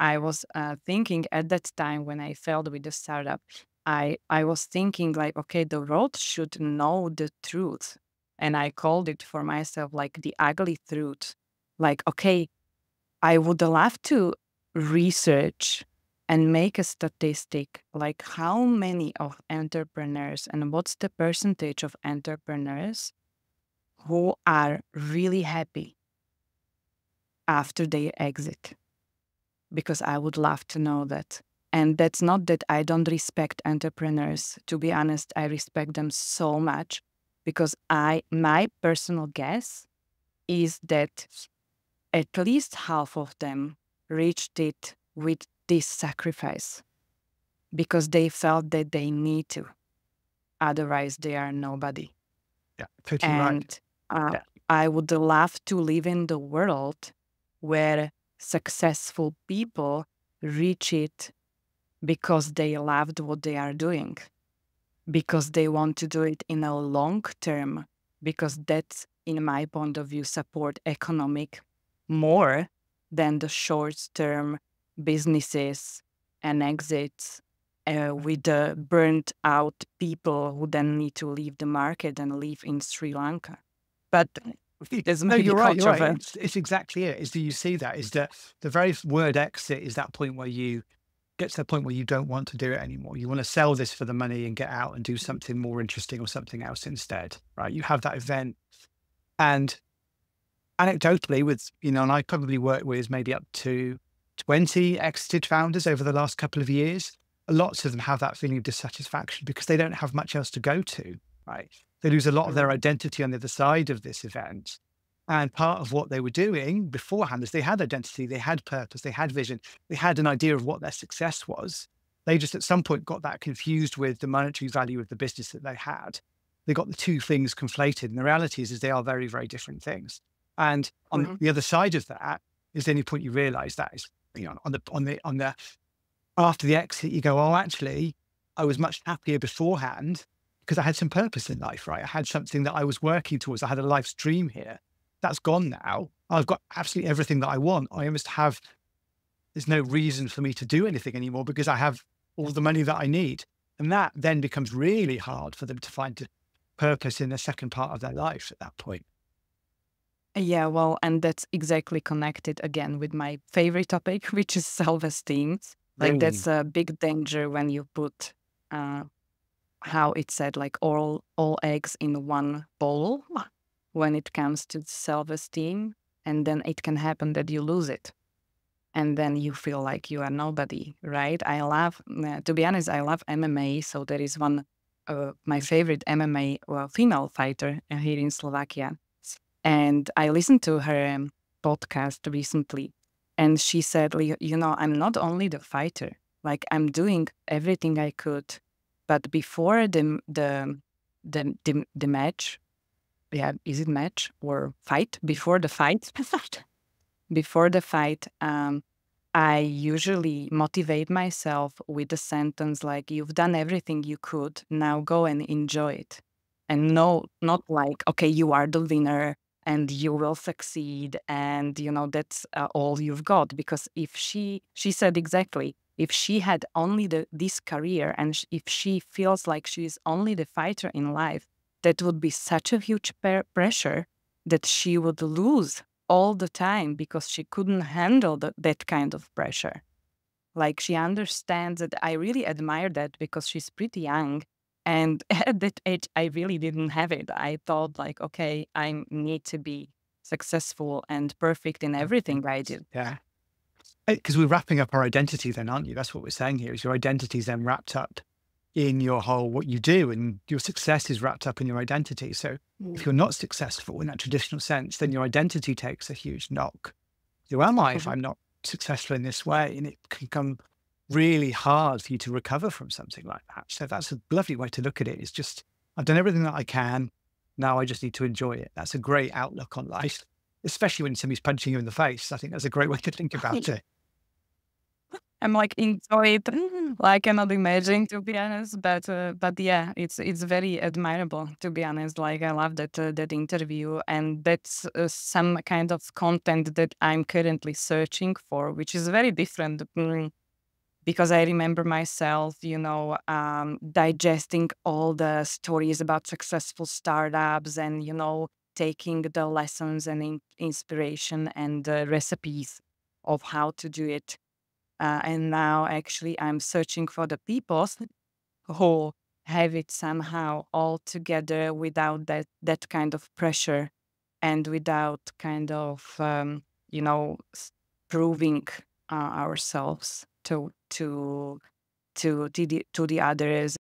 I was uh, thinking at that time when I failed with the startup, I I was thinking like, okay, the world should know the truth, and I called it for myself like the ugly truth. Like, okay, I would love to research and make a statistic like how many of entrepreneurs and what's the percentage of entrepreneurs who are really happy after they exit because I would love to know that. And that's not that I don't respect entrepreneurs. To be honest, I respect them so much because I my personal guess is that at least half of them reached it with this sacrifice because they felt that they need to. Otherwise, they are nobody. Yeah, totally and, right. Uh, yeah. I would love to live in the world where successful people reach it because they loved what they are doing, because they want to do it in a long term, because that's, in my point of view, support economic more than the short term businesses and exits uh, with the burnt out people who then need to leave the market and live in Sri Lanka. But no, you're right. You're right. It's, it's, exactly it. Is do you see that? Is that the very word exit is that point where you get to the point where you don't want to do it anymore. You want to sell this for the money and get out and do something more interesting or something else instead, right? You have that event, and anecdotally, with you know, and I probably work with maybe up to twenty exited founders over the last couple of years. Lots of them have that feeling of dissatisfaction because they don't have much else to go to, right? They lose a lot of their identity on the other side of this event. And part of what they were doing beforehand is they had identity, they had purpose, they had vision, they had an idea of what their success was. They just at some point got that confused with the monetary value of the business that they had. They got the two things conflated. And the reality is, is they are very, very different things. And on mm-hmm. the other side of that is the only point you realize that is, you know, on the on the on the after the exit, you go, oh, actually, I was much happier beforehand because I had some purpose in life, right? I had something that I was working towards. I had a life's dream here. That's gone now. I've got absolutely everything that I want. I almost have, there's no reason for me to do anything anymore because I have all the money that I need. And that then becomes really hard for them to find purpose in the second part of their life at that point. Yeah, well, and that's exactly connected again with my favorite topic, which is self esteem. Like, mm. that's a big danger when you put uh, how it said like all all eggs in one bowl when it comes to self-esteem and then it can happen that you lose it. And then you feel like you are nobody right? I love uh, to be honest i love mma so there is one uh, my favorite mma well, female fighter here in slovakia. And i listened to her um, podcast recently and she said you know i'm not only the fighter like i'm doing everything i could but before the the the the, the match, yeah, is it match or fight? Before the fight, before the fight, um, I usually motivate myself with a sentence like, "You've done everything you could. Now go and enjoy it." And no, not like, "Okay, you are the winner." and you will succeed and you know that's uh, all you've got because if she she said exactly if she had only the, this career and sh- if she feels like she is only the fighter in life, that would be such a huge per- pressure that she would lose all the time because she couldn't handle the, that kind of pressure. Like she understands that I really admire that because she's pretty young. And at that age, I really didn't have it. I thought, like, okay, I need to be successful and perfect in everything I do. Yeah because we're wrapping up our identity then aren't you? That's what we're saying here is your identity is then wrapped up in your whole what you do and your success is wrapped up in your identity. So mm. if you're not successful in that traditional sense then your identity takes a huge knock. Who am i if i'm not successful in this way? And it can come really hard for you to recover from something like that. So that's a lovely way to look at it. It's just i've done everything that i can. Now i just need to enjoy it. That's a great outlook on life especially when somebody's punching you in the face. I think that's a great way to think about it I'm like into it. like I cannot imagine to be honest. But uh, but yeah, it's it's very admirable to be honest. Like I love that uh, that interview, and that's uh, some kind of content that I'm currently searching for, which is very different. Mm, because I remember myself, you know, um, digesting all the stories about successful startups and, you know, taking the lessons and in inspiration and uh, recipes of how to do it. Uh, and now actually I'm searching for the people who have it somehow all together without that, that kind of pressure and without kind of, um, you know, proving uh, ourselves to to to to the, to the others